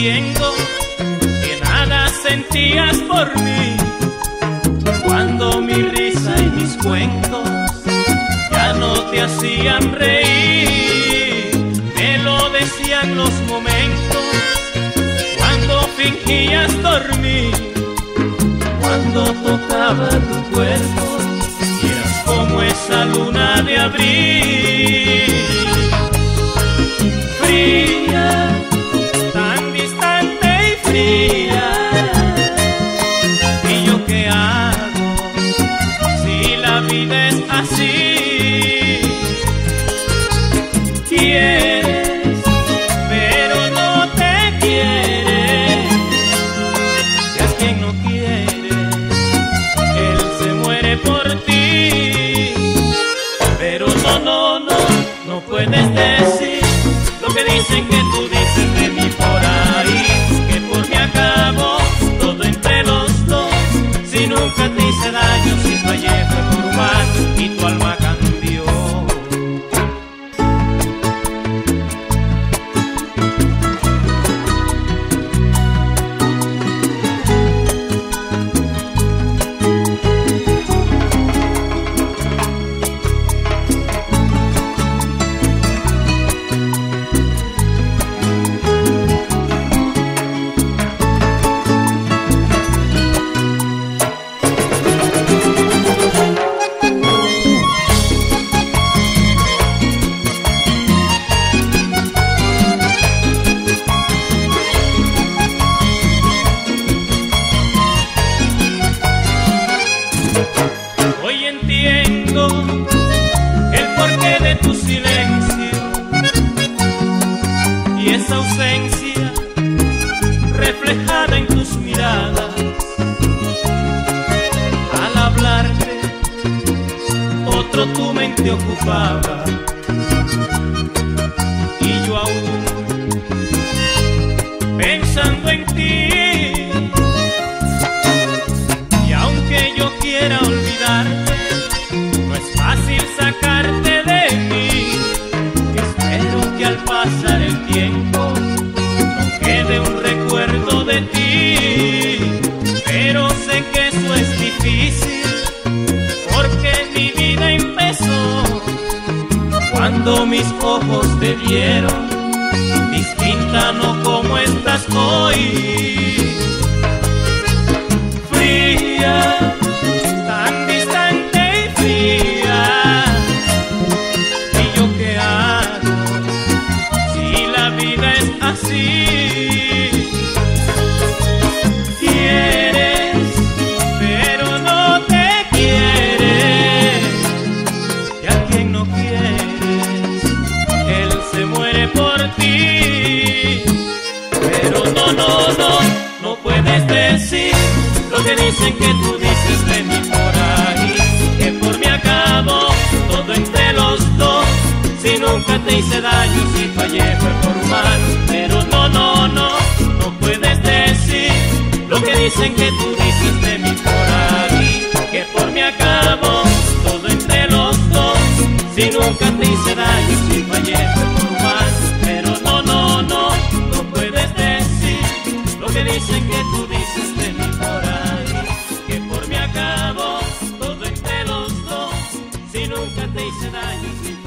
que nada sentías por mí. Cuando mi risa y mis cuentos ya no te hacían reír, me lo decían los momentos cuando fingías dormir, cuando tocaba tu cuerpo y eras como esa luna de abril, que tú mente ocupaba y yo aún pensando en ti. Y aunque yo quiera olvidarte, no es fácil sacarte de mí. Espero que al pasar el tiempo no quede un recuerdo de ti. Pero sé que eso es difícil, cuando mis ojos te vieron, distinta no como estás hoy dicen que tú dices de mí por ahí. Que por mí acabó todo entre los dos. Si nunca te hice daño, si fallé fue por humano. Pero no, no, no, no puedes decir lo que dicen que tú dices de mí por ahí. Que por mí acabó todo entre los dos. Si nunca te hice daño, si fallé face need. our